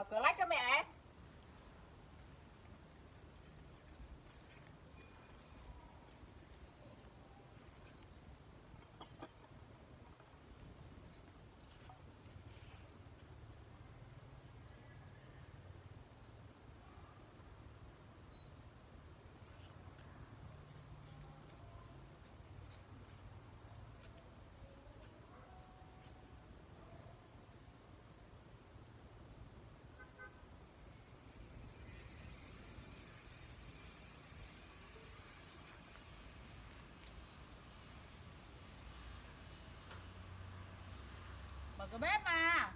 mở cửa lách cho mẹ ấy. Cửa bếp mà.